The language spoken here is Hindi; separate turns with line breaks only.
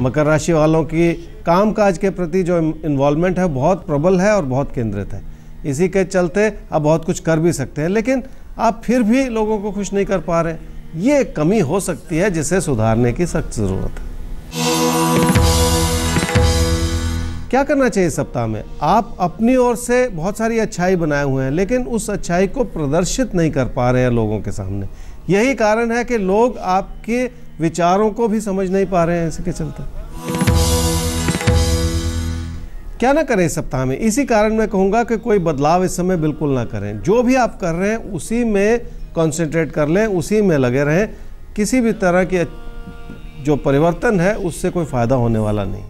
मकर राशि वालों की कामकाज के प्रति जो इन्वॉल्वमेंट है, बहुत प्रबल है और बहुत केंद्रित है। इसी के चलते आप बहुत कुछ कर भी सकते हैं, लेकिन आप फिर भी लोगों को खुश नहीं कर पा रहे ये कमी हो सकती है जिसे सुधारने की सख्त ज़रूरत है। क्या करना चाहिए सप्ताह में? आप अपनी ओर से बहुत सारी अच्छाई बनाए हुए हैं, लेकिन उस अच्छाई को प्रदर्शित नहीं कर पा रहे हैं लोगों के सामने। यही कारण है कि लोग आपके विचारों को भी समझ नहीं पा रहे हैं इसके चलते। क्या ना करें इस सप्ताह में? इसी कारण मैं कहूँगा कि कोई बदलाव इस समय बिल्कुल ना करें। जो भी आप कर रहे हैं, उसी में कंसंट्रेट कर लें, उसी में लगे रहें। किसी भी तरह के जो परिवर्तन है, उससे कोई फ़ायदा होने वाला नहीं।